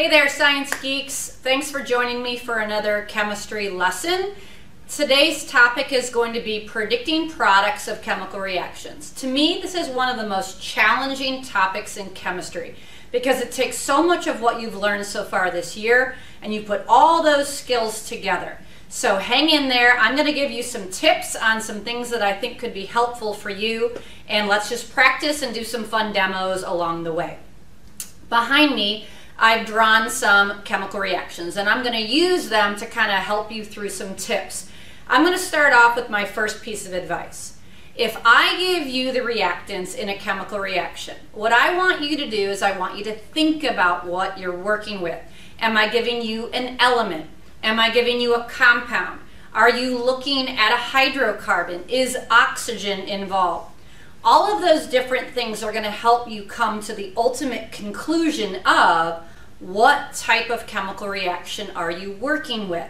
Hey there, science geeks. Thanks for joining me for another chemistry lesson. Today's topic is going to be predicting products of chemical reactions. To me, this is one of the most challenging topics in chemistry because it takes so much of what you've learned so far this year and you put all those skills together. So hang in there. I'm going to give you some tips on some things that I think could be helpful for you and let's just practice and do some fun demos along the way. Behind me, I've drawn some chemical reactions and I'm going to use them to kind of help you through some tips. I'm going to start off with my first piece of advice. If I give you the reactants in a chemical reaction, what I want you to do is I want you to think about what you're working with. Am I giving you an element? Am I giving you a compound? Are you looking at a hydrocarbon? Is oxygen involved? All of those different things are going to help you come to the ultimate conclusion of what type of chemical reaction are you working with.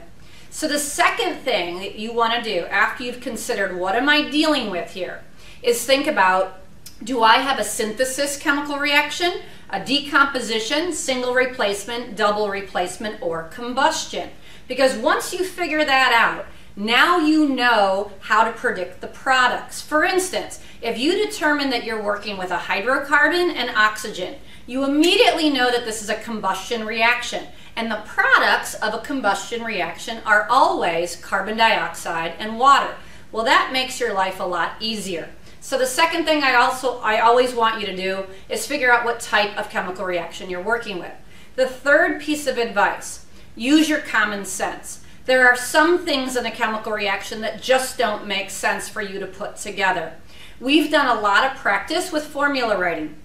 So the second thing that you want to do after you've considered what am I dealing with here is think about do I have a synthesis chemical reaction, a decomposition, single replacement, double replacement, or combustion? Because once you figure that out, now you know how to predict the products. For instance, if you determine that you're working with a hydrocarbon and oxygen, you immediately know that this is a combustion reaction. And the products of a combustion reaction are always carbon dioxide and water. Well, that makes your life a lot easier. So the second thing I also I always want you to do is figure out what type of chemical reaction you're working with. The third piece of advice, use your common sense. There are some things in a chemical reaction that just don't make sense for you to put together. We've done a lot of practice with formula writing.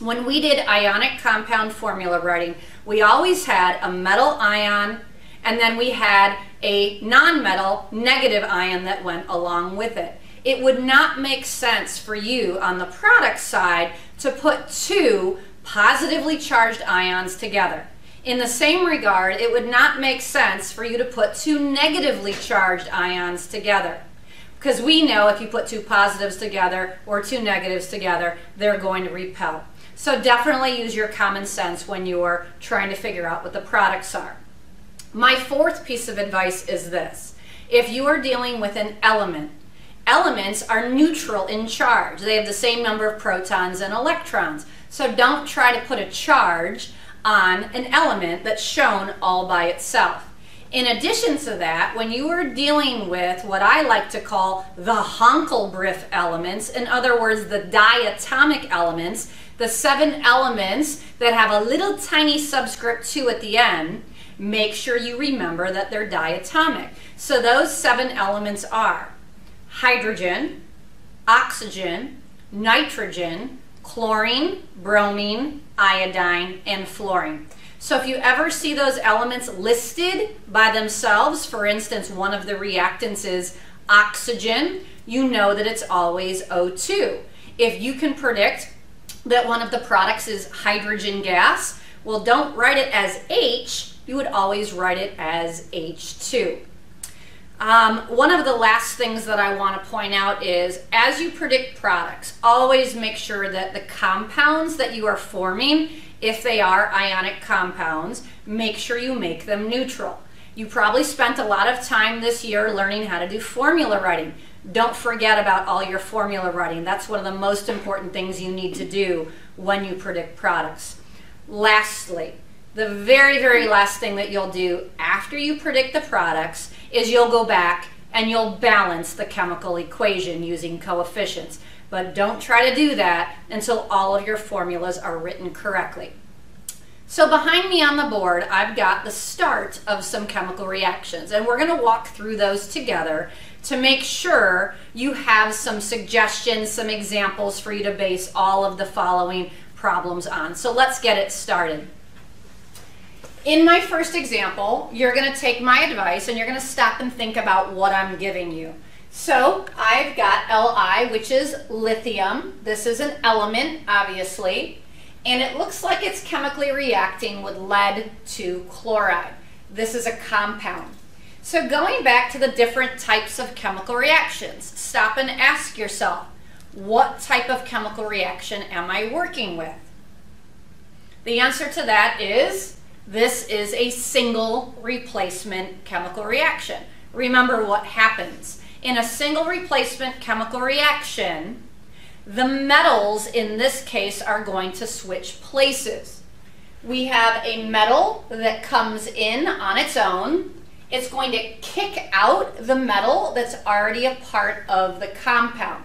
When we did ionic compound formula writing, we always had a metal ion and then we had a non-metal negative ion that went along with it. It would not make sense for you on the product side to put two positively charged ions together. In the same regard, it would not make sense for you to put two negatively charged ions together. Because we know if you put two positives together or two negatives together, they're going to repel. So definitely use your common sense when you're trying to figure out what the products are. My fourth piece of advice is this. If you are dealing with an element, elements are neutral in charge. They have the same number of protons and electrons. So don't try to put a charge on an element that's shown all by itself. In addition to that, when you are dealing with what I like to call the HONClBrIF elements, in other words, the diatomic elements, the seven elements that have a little tiny subscript 2 at the end, make sure you remember that they're diatomic. So those seven elements are hydrogen, oxygen, nitrogen, chlorine, bromine, iodine, and fluorine. So if you ever see those elements listed by themselves, for instance, one of the reactants is oxygen, you know that it's always O2. If you can predict that one of the products is hydrogen gas. Well, don't write it as H, you would always write it as H2. Um, one of the last things that I want to point out is as you predict products, always make sure that the compounds that you are forming, if they are ionic compounds, make sure you make them neutral. You probably spent a lot of time this year learning how to do formula writing. Don't forget about all your formula writing. That's one of the most important things you need to do when you predict products. Lastly, the very, very last thing that you'll do after you predict the products is you'll go back and you'll balance the chemical equation using coefficients. But don't try to do that until all of your formulas are written correctly. So behind me on the board, I've got the start of some chemical reactions, and we're going to walk through those together to make sure you have some suggestions, some examples for you to base all of the following problems on. So let's get it started. In my first example, you're going to take my advice and you're going to stop and think about what I'm giving you. So I've got Li, which is lithium. This is an element, obviously and it looks like it's chemically reacting with lead two chloride. This is a compound. So going back to the different types of chemical reactions, stop and ask yourself, what type of chemical reaction am I working with? The answer to that is This is a single replacement chemical reaction. Remember what happens. In a single replacement chemical reaction, the metals in this case are going to switch places. We have a metal that comes in on its own. It's going to kick out the metal that's already a part of the compound.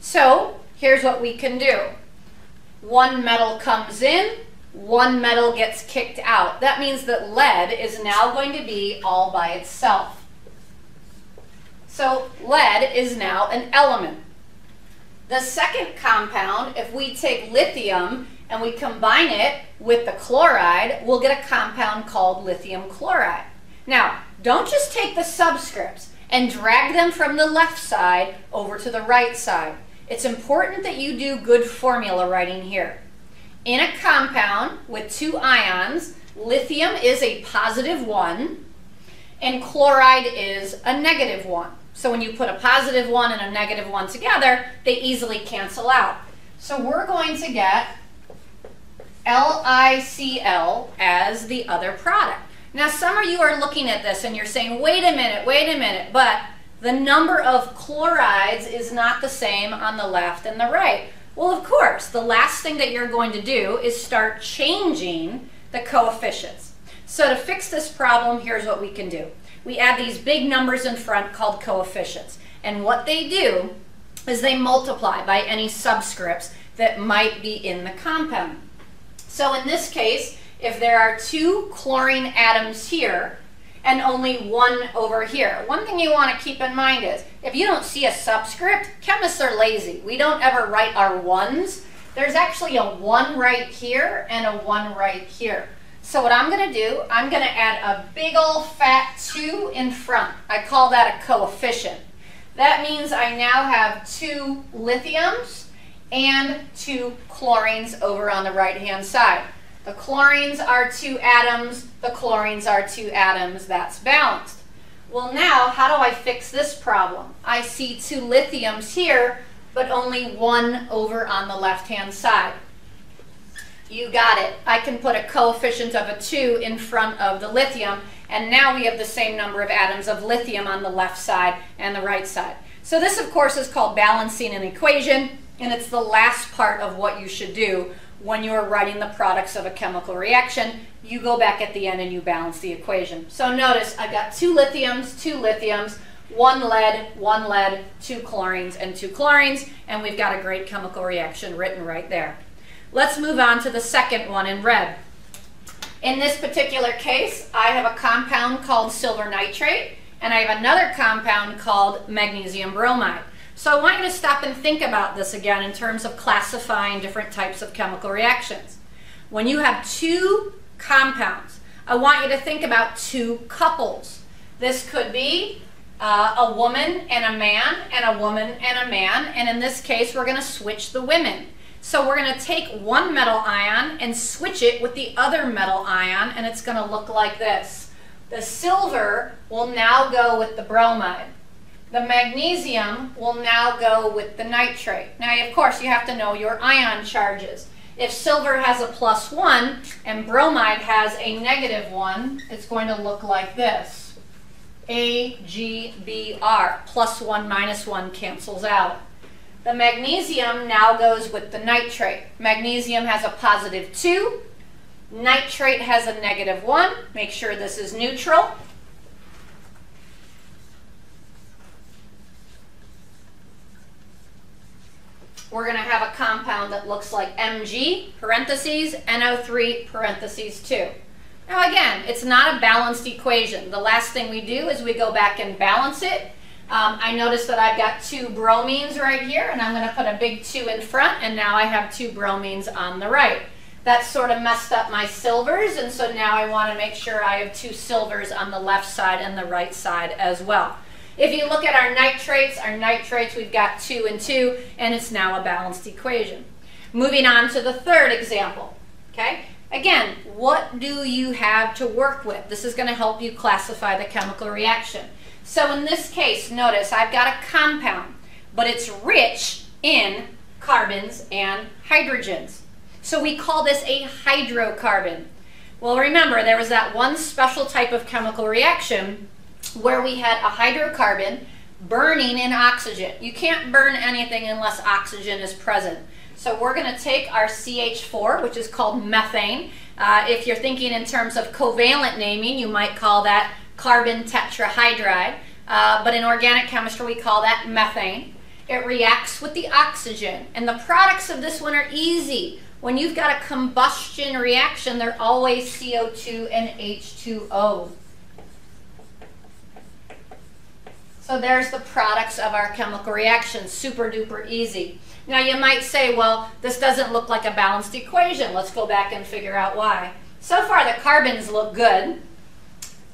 So here's what we can do. One metal comes in, one metal gets kicked out. That means that lead is now going to be all by itself. So lead is now an element. The second compound, if we take lithium and we combine it with the chloride, we'll get a compound called lithium chloride. Now, don't just take the subscripts and drag them from the left side over to the right side. It's important that you do good formula writing here. In a compound with two ions, lithium is a positive one and chloride is a negative one. So when you put a positive one and a negative one together, they easily cancel out. So we're going to get LiCl as the other product. Now some of you are looking at this and you're saying, wait a minute, wait a minute, but the number of chlorides is not the same on the left and the right. Well, of course, the last thing that you're going to do is start changing the coefficients. So to fix this problem, here's what we can do we add these big numbers in front called coefficients. And what they do is they multiply by any subscripts that might be in the compound. So in this case, if there are two chlorine atoms here and only one over here, one thing you want to keep in mind is if you don't see a subscript, chemists are lazy. We don't ever write our ones. There's actually a one right here and a one right here. So what I'm going to do, I'm going to add a big old fat 2 in front. I call that a coefficient. That means I now have two lithiums and two chlorines over on the right-hand side. The chlorines are two atoms, the chlorines are two atoms, that's balanced. Well now, how do I fix this problem? I see two lithiums here, but only one over on the left-hand side. You got it. I can put a coefficient of a 2 in front of the lithium, and now we have the same number of atoms of lithium on the left side and the right side. So this, of course, is called balancing an equation, and it's the last part of what you should do when you're writing the products of a chemical reaction. You go back at the end and you balance the equation. So notice I've got two lithiums, two lithiums, one lead, one lead, two chlorines, and two chlorines, and we've got a great chemical reaction written right there. Let's move on to the second one in red. In this particular case, I have a compound called silver nitrate, and I have another compound called magnesium bromide. So I want you to stop and think about this again in terms of classifying different types of chemical reactions. When you have two compounds, I want you to think about two couples. This could be uh, a woman and a man, and a woman and a man, and in this case, we're going to switch the women. So we're going to take one metal ion and switch it with the other metal ion, and it's going to look like this. The silver will now go with the bromide. The magnesium will now go with the nitrate. Now, of course, you have to know your ion charges. If silver has a plus one and bromide has a negative one, it's going to look like this. AgBr, plus one minus one cancels out. The magnesium now goes with the nitrate. Magnesium has a positive 2. Nitrate has a negative 1. Make sure this is neutral. We're going to have a compound that looks like Mg, parentheses, NO3, parentheses 2. Now again, it's not a balanced equation. The last thing we do is we go back and balance it um, I notice that I've got two bromines right here, and I'm going to put a big 2 in front, and now I have two bromines on the right. That sort of messed up my silvers, and so now I want to make sure I have two silvers on the left side and the right side as well. If you look at our nitrates, our nitrates, we've got 2 and 2, and it's now a balanced equation. Moving on to the third example, okay? Again, what do you have to work with? This is going to help you classify the chemical reaction. So in this case, notice I've got a compound, but it's rich in carbons and hydrogens. So we call this a hydrocarbon. Well, remember, there was that one special type of chemical reaction where we had a hydrocarbon burning in oxygen. You can't burn anything unless oxygen is present. So we're going to take our CH4, which is called methane. Uh, if you're thinking in terms of covalent naming, you might call that carbon tetrahydride. Uh, but in organic chemistry, we call that methane. It reacts with the oxygen. And the products of this one are easy. When you've got a combustion reaction, they're always CO2 and H2O. So there's the products of our chemical reaction, super duper easy. Now you might say, well, this doesn't look like a balanced equation. Let's go back and figure out why. So far the carbons look good,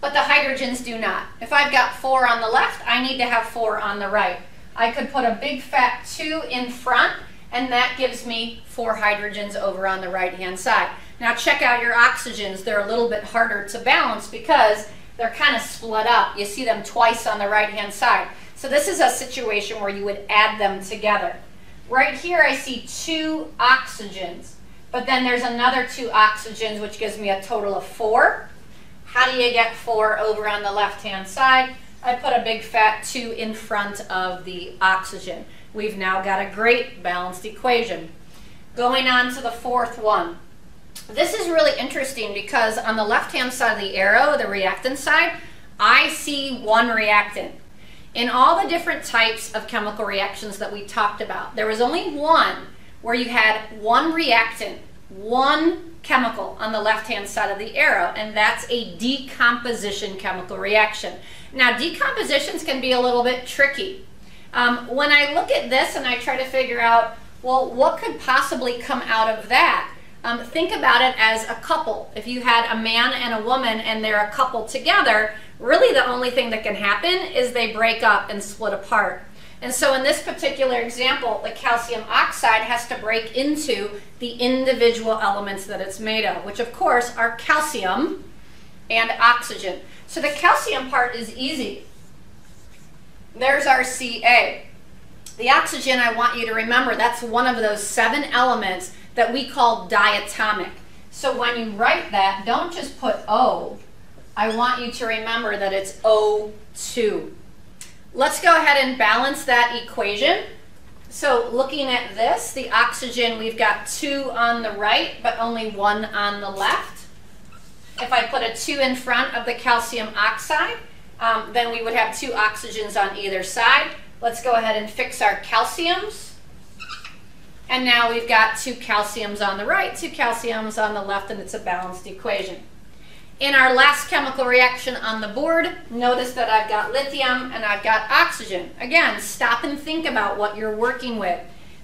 but the hydrogens do not. If I've got four on the left, I need to have four on the right. I could put a big fat two in front, and that gives me four hydrogens over on the right hand side. Now check out your oxygens. They're a little bit harder to balance because they're kind of split up. You see them twice on the right-hand side. So this is a situation where you would add them together. Right here I see two oxygens, but then there's another two oxygens, which gives me a total of four. How do you get four over on the left-hand side? I put a big fat two in front of the oxygen. We've now got a great balanced equation. Going on to the fourth one. This is really interesting because on the left-hand side of the arrow, the reactant side, I see one reactant. In all the different types of chemical reactions that we talked about, there was only one where you had one reactant, one chemical on the left-hand side of the arrow, and that's a decomposition chemical reaction. Now, decompositions can be a little bit tricky. Um, when I look at this and I try to figure out, well, what could possibly come out of that? Um, think about it as a couple. If you had a man and a woman and they're a couple together, really the only thing that can happen is they break up and split apart. And so in this particular example, the calcium oxide has to break into the individual elements that it's made of, which of course are calcium and oxygen. So the calcium part is easy. There's our Ca. The oxygen, I want you to remember, that's one of those seven elements that we call diatomic. So when you write that, don't just put O. I want you to remember that it's O2. Let's go ahead and balance that equation. So looking at this, the oxygen, we've got two on the right, but only one on the left. If I put a two in front of the calcium oxide, um, then we would have two oxygens on either side. Let's go ahead and fix our calciums. And now we've got two calciums on the right, two calciums on the left, and it's a balanced equation. In our last chemical reaction on the board, notice that I've got lithium and I've got oxygen. Again, stop and think about what you're working with.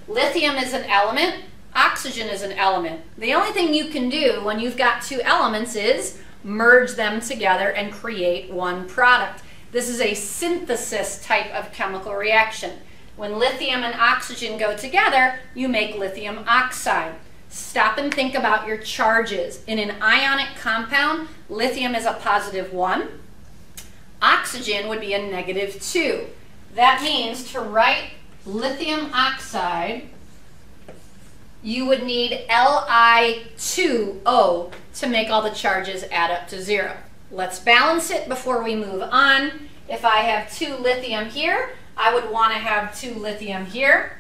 Lithium is an element, oxygen is an element. The only thing you can do when you've got two elements is merge them together and create one product. This is a synthesis type of chemical reaction. When lithium and oxygen go together, you make lithium oxide. Stop and think about your charges. In an ionic compound, lithium is a positive 1. Oxygen would be a negative 2. That means to write lithium oxide, you would need Li2O to make all the charges add up to 0. Let's balance it before we move on. If I have two lithium here, I would want to have two lithium here.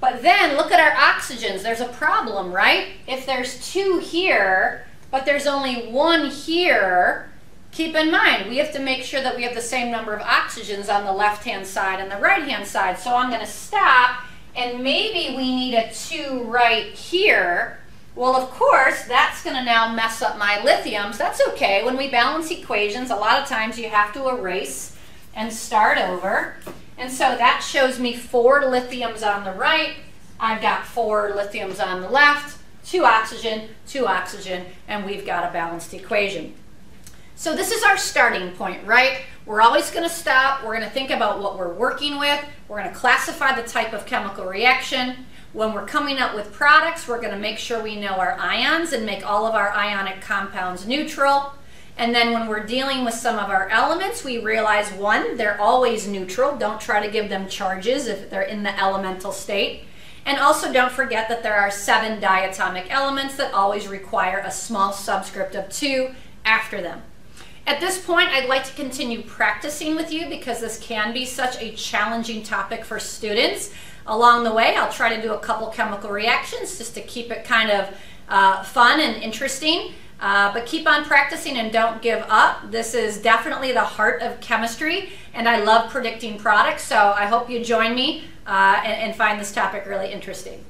But then look at our oxygens. There's a problem, right? If there's two here, but there's only one here, keep in mind, we have to make sure that we have the same number of oxygens on the left-hand side and the right-hand side. So I'm going to stop, and maybe we need a 2 right here. Well, of course, that's going to now mess up my lithiums. That's okay. When we balance equations, a lot of times you have to erase and start over. And so that shows me four lithiums on the right. I've got four lithiums on the left, two oxygen, two oxygen, and we've got a balanced equation. So this is our starting point, right? We're always going to stop. We're going to think about what we're working with. We're going to classify the type of chemical reaction. When we're coming up with products, we're going to make sure we know our ions and make all of our ionic compounds neutral. And then when we're dealing with some of our elements, we realize one, they're always neutral. Don't try to give them charges if they're in the elemental state. And also don't forget that there are seven diatomic elements that always require a small subscript of two after them. At this point, I'd like to continue practicing with you because this can be such a challenging topic for students. Along the way, I'll try to do a couple chemical reactions just to keep it kind of uh, fun and interesting. Uh, but keep on practicing and don't give up. This is definitely the heart of chemistry, and I love predicting products, so I hope you join me uh, and, and find this topic really interesting.